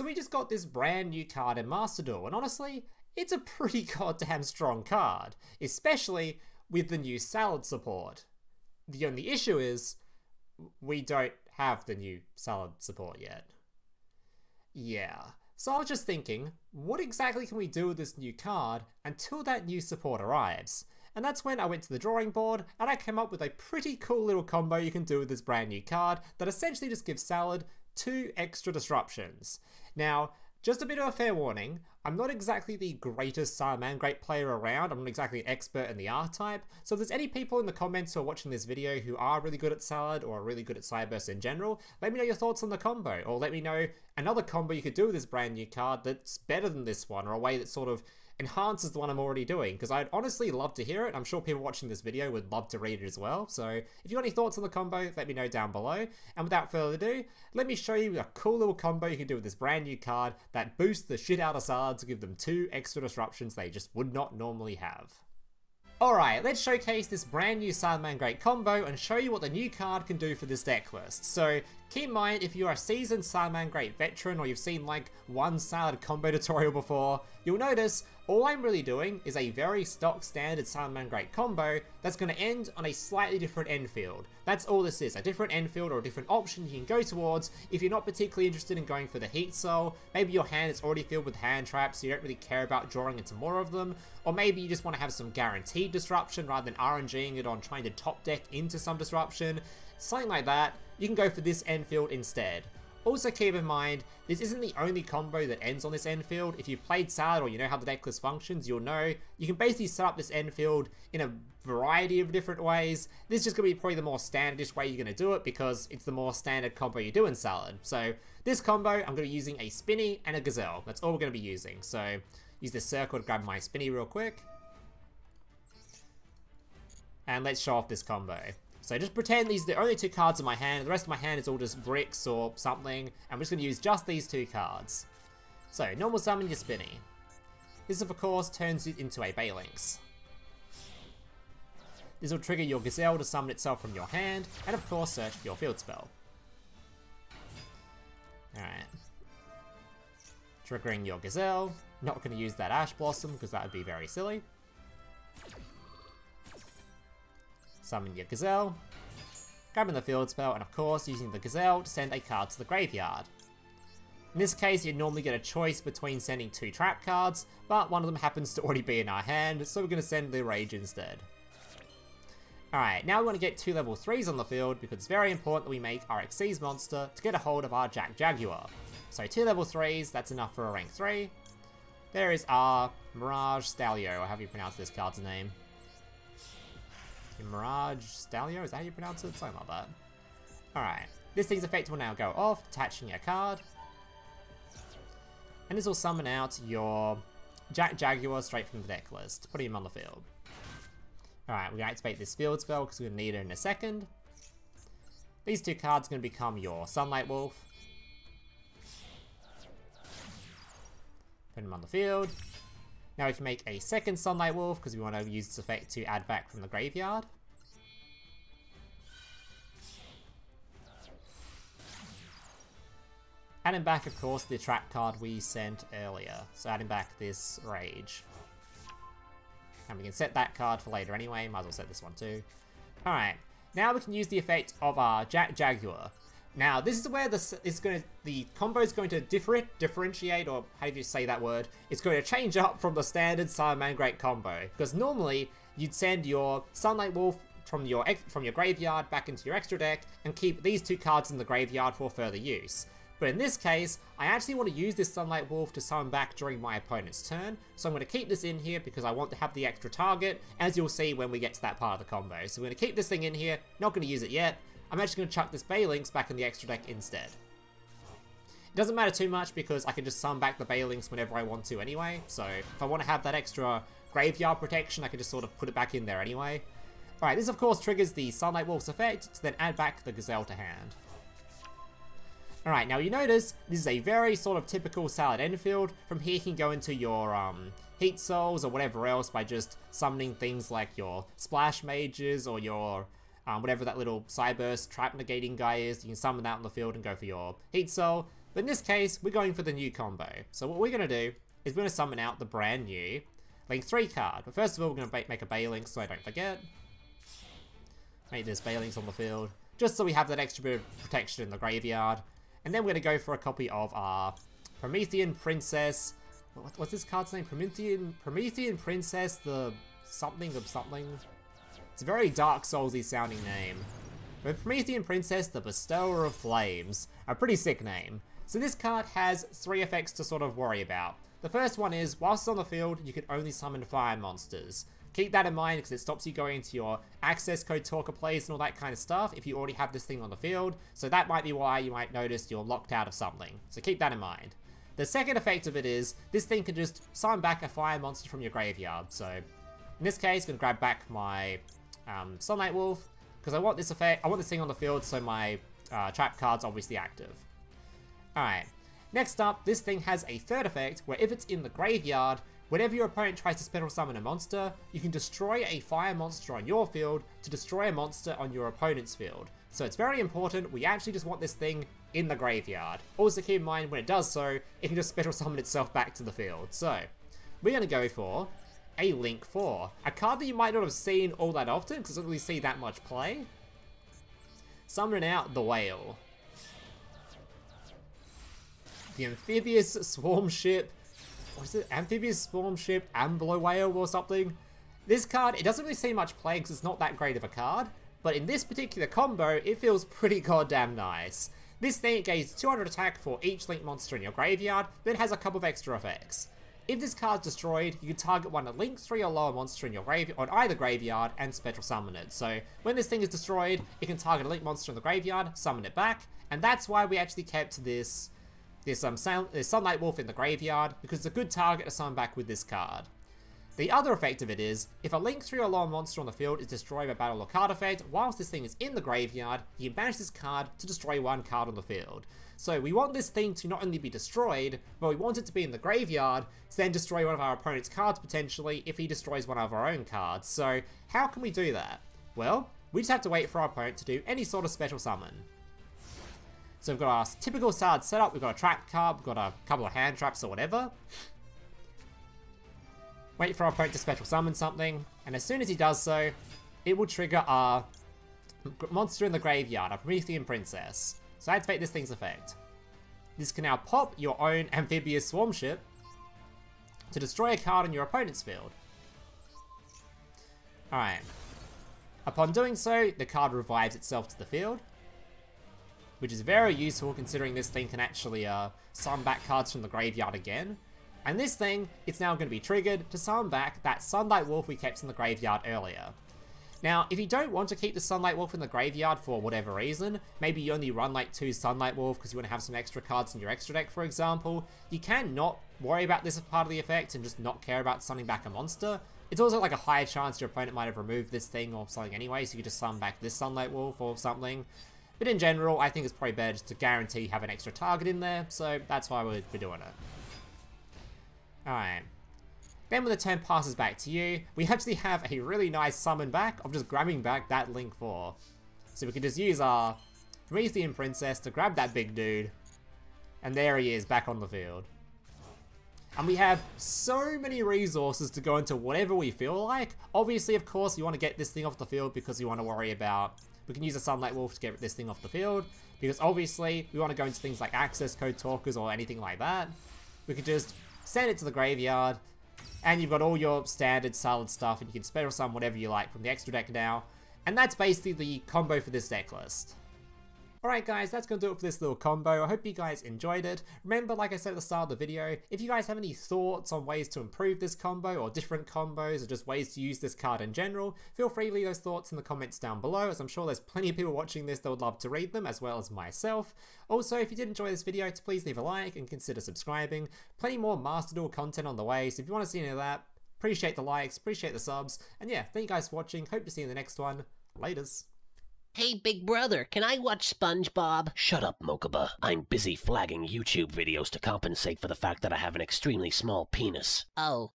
So we just got this brand new card in Master Duel, and honestly, it's a pretty goddamn strong card, especially with the new Salad support. The only issue is, we don't have the new Salad support yet. Yeah, so I was just thinking, what exactly can we do with this new card until that new support arrives? And that's when I went to the drawing board and I came up with a pretty cool little combo you can do with this brand new card that essentially just gives Salad two extra disruptions. Now, just a bit of a fair warning, I'm not exactly the greatest Salamangreat player around, I'm not exactly an expert in the archetype, so if there's any people in the comments who are watching this video who are really good at Salad or are really good at Cyberse in general, let me know your thoughts on the combo, or let me know another combo you could do with this brand new card that's better than this one, or a way that sort of enhances the one I'm already doing, because I'd honestly love to hear it. I'm sure people watching this video would love to read it as well. So if you got any thoughts on the combo, let me know down below. And without further ado, let me show you a cool little combo you can do with this brand new card that boosts the shit out of Sard to give them two extra disruptions they just would not normally have. Alright, let's showcase this brand new Salamangreat combo and show you what the new card can do for this deck list. So keep in mind if you're a seasoned Salamangreat veteran or you've seen like one Salad combo tutorial before, you'll notice all I'm really doing is a very stock standard Salamangreat combo that's going to end on a slightly different end field. That's all this is, a different end field or a different option you can go towards if you're not particularly interested in going for the Heat Soul, maybe your hand is already filled with hand traps so you don't really care about drawing into more of them, or maybe you just want to have some guaranteed disruption rather than RNGing it on trying to top deck into some disruption, something like that, you can go for this end field instead. Also keep in mind, this isn't the only combo that ends on this end field. If you've played Salad or you know how the deck list functions, you'll know you can basically set up this end field in a variety of different ways. This is just going to be probably the more standardish way you're going to do it because it's the more standard combo you do in Salad. So this combo, I'm going to be using a Spinny and a Gazelle. That's all we're going to be using. So use this circle to grab my Spinny real quick. And let's show off this combo. So just pretend these are the only two cards in my hand, the rest of my hand is all just bricks or something, and we're just going to use just these two cards. So, normal summon your Spinny. This of course turns it into a Balelynx. This will trigger your Gazelle to summon itself from your hand, and of course search for your field spell. Alright. Triggering your Gazelle. Not going to use that Ash Blossom because that would be very silly. Summon your Gazelle. Grabbing the field spell, and of course using the Gazelle to send a card to the graveyard. In this case, you'd normally get a choice between sending two trap cards, but one of them happens to already be in our hand, so we're going to send the Rage instead. Alright, now we want to get two level 3s on the field because it's very important that we make our Xyz monster to get a hold of our Jack Jaguar. So two level 3s, that's enough for a rank 3. There is our Mirage Stallio, or however you pronounce this card's name. Mirage Stallio, is that how you pronounce it? Something like that. Alright, this thing's effect will now go off, attaching a card. And this will summon out your Jack Jaguar straight from the deck list, putting him on the field. Alright, we're going to activate this field spell because we're going to need it in a second. These two cards are going to become your Sunlight Wolf. Put him on the field. Now we can make a second Sunlight Wolf because we want to use this effect to add back from the graveyard. Adding back, of course, the trap card we sent earlier. So adding back this Rage. And we can set that card for later anyway, might as well set this one too. Alright, now we can use the effect of our Jack Jaguar. Now, this is where this is going to, the combo is going to differ, differentiate, or how do you say that word? It's going to change up from the standard Cyberman Salamangreat combo. Because normally, you'd send your Sunlight Wolf from your from your graveyard back into your extra deck, and keep these two cards in the graveyard for further use. But in this case, I actually want to use this Sunlight Wolf to summon back during my opponent's turn, so I'm going to keep this in here because I want to have the extra target, as you'll see when we get to that part of the combo. So we're going to keep this thing in here, not going to use it yet, I'm actually going to chuck this Balelynx back in the extra deck instead. It doesn't matter too much because I can just summon back the Balings whenever I want to anyway, so if I want to have that extra graveyard protection, I can just sort of put it back in there anyway. Alright, this of course triggers the Sunlight Wolf's effect to then add back the Gazelle to hand. Alright, now you notice this is a very sort of typical Salad Enfield. From here you can go into your um, Heat Souls or whatever else by just summoning things like your Splash Mages or your um, whatever that little Cyberse trap negating guy is, you can summon that on the field and go for your Heat Soul. But in this case, we're going for the new combo. So what we're going to do is we're going to summon out the brand new Link 3 card. But first of all, we're going to make a Balelynx so I don't forget. Make this Balelynx on the field, just so we have that extra bit of protection in the graveyard. And then we're going to go for a copy of our Promethean Princess. What's this card's name? Promethean, Promethean Princess, the something of something. It's a very Dark Soulsy sounding name. But Promethean Princess, the Bestower of Flames. A pretty sick name. So this card has three effects to sort of worry about. The first one is, whilst on the field, you can only summon fire monsters. Keep that in mind because it stops you going into your access code talker plays and all that kind of stuff if you already have this thing on the field. So that might be why you might notice you're locked out of something. So keep that in mind. The second effect of it is, this thing can just summon back a fire monster from your graveyard. So in this case, I'm going to grab back my um, Sunlight Wolf because I want this effect, I want this thing on the field so my uh, trap card's obviously active. Alright, next up, this thing has a third effect where if it's in the graveyard, Whenever your opponent tries to special summon a monster, you can destroy a fire monster on your field to destroy a monster on your opponent's field. So it's very important, we actually just want this thing in the graveyard. Also keep in mind, when it does so, it can just special summon itself back to the field. So, we're going to go for a Link 4. A card that you might not have seen all that often, because doesn't really see that much play. Summoning out the Whale. The Amphibious Swarmship what is it, Amphibious Swarmship, Ambler Whale or something? This card, it doesn't really see much play because it's not that great of a card, but in this particular combo, it feels pretty goddamn nice. This thing gains 200 attack for each Link monster in your graveyard, then has a couple of extra effects. If this card's destroyed, you can target one of Link 3 or lower monster in your grave on either graveyard and special summon it. So when this thing is destroyed, it can target a Link monster in the graveyard, summon it back, and that's why we actually kept this this um, there's Sunlight Wolf in the graveyard, because it's a good target to summon back with this card. The other effect of it is, if a Link 3 or lower monster on the field is destroyed by battle or card effect, whilst this thing is in the graveyard, you banish this card to destroy one card on the field. So we want this thing to not only be destroyed, but we want it to be in the graveyard, to then destroy one of our opponent's cards potentially if he destroys one of our own cards. So how can we do that? Well, we just have to wait for our opponent to do any sort of special summon. So we've got our typical Sard setup, we've got a trap card, we've got a couple of hand traps or whatever. Wait for our opponent to special summon something, and as soon as he does so, it will trigger our monster in the graveyard, our Promethean Princess. So activate this thing's effect. This can now pop your own amphibious swarmship to destroy a card in your opponent's field. Alright. Upon doing so, the card revives itself to the field, which is very useful considering this thing can actually uh, summon back cards from the graveyard again. And this thing, it's now going to be triggered to summon back that Sunlight Wolf we kept in the graveyard earlier. Now, if you don't want to keep the Sunlight Wolf in the graveyard for whatever reason, maybe you only run like two Sunlight Wolf because you want to have some extra cards in your extra deck, for example, you can not worry about this as part of the effect and just not care about summoning back a monster. It's also like a higher chance your opponent might have removed this thing or something anyway, so you just summon back this Sunlight Wolf or something. But in general, I think it's probably better to guarantee you have an extra target in there, so that's why we're doing it. Alright. Then when the turn passes back to you, we actually have a really nice summon back of just grabbing back that Link 4. So we can just use our Promethean Princess to grab that big dude, and there he is back on the field. And we have so many resources to go into whatever we feel like. Obviously, of course, you want to get this thing off the field because you want to worry about we can use a Sunlight Wolf to get this thing off the field, because obviously we want to go into things like access code talkers or anything like that. We could just send it to the graveyard, and you've got all your standard solid stuff, and you can special summon whatever you like from the extra deck now. And that's basically the combo for this deck list. Alright guys, that's to do it for this little combo. I hope you guys enjoyed it. Remember, like I said at the start of the video, if you guys have any thoughts on ways to improve this combo or different combos or just ways to use this card in general, feel free to leave those thoughts in the comments down below as I'm sure there's plenty of people watching this that would love to read them as well as myself. Also, if you did enjoy this video, please leave a like and consider subscribing. Plenty more Master Duel content on the way, so if you want to see any of that, appreciate the likes, appreciate the subs, and yeah, thank you guys for watching, hope to see you in the next one. Laters. Hey, big brother, can I watch SpongeBob? Shut up, Mokuba. I'm busy flagging YouTube videos to compensate for the fact that I have an extremely small penis. Oh.